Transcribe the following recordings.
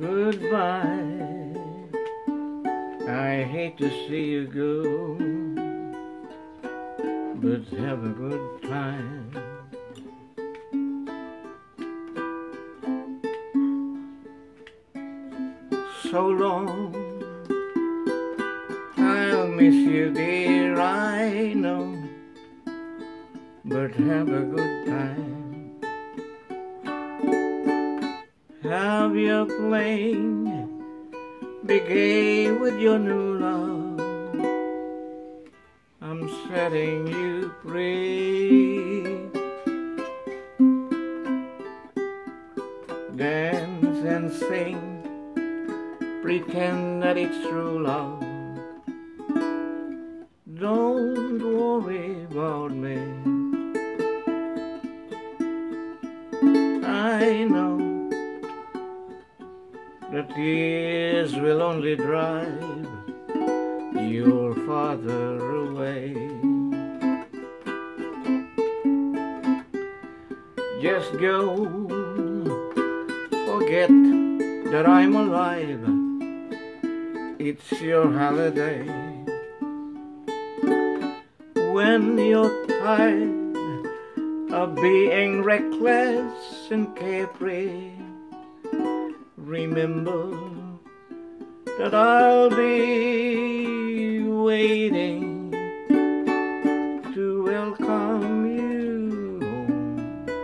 Goodbye. I hate to see you go, but have a good time. So long, I'll miss you, dear, I know, but have a good time. Have your playing, be gay with your new love. I'm setting you free. Dance and sing, pretend that it's true love. Don't worry about me. The tears will only drive your father away. Just go, forget that I'm alive. It's your holiday. When you're tired of being reckless and carefree remember that I'll be waiting to welcome you home.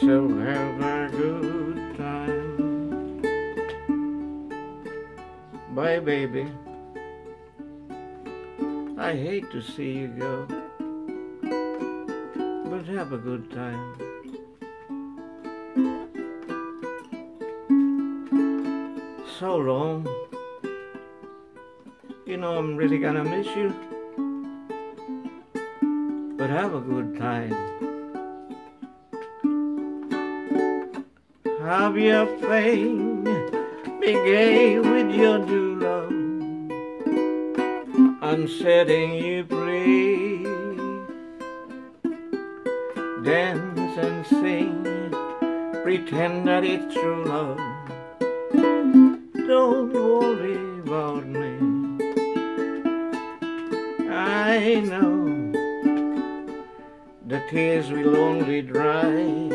So have a good time. Bye, baby. I hate to see you go, but have a good time. So long. You know I'm really gonna miss you. But have a good time. Have your fame, be gay with your new love. I'm setting you free. Dance and sing, pretend that it's true love don't worry about me. I know the tears will only drive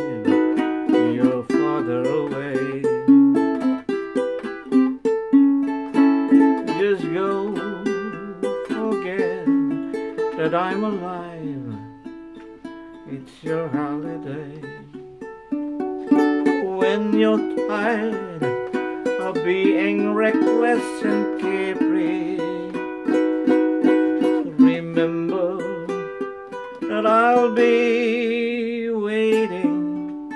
your father away. Just go, forget that I'm alive. It's your holiday. When you're tired of being reckless and carefree. Remember that I'll be waiting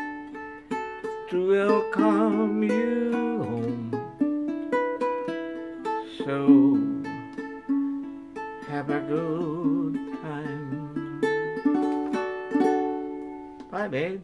to welcome you home. So have a good time. Bye, babe.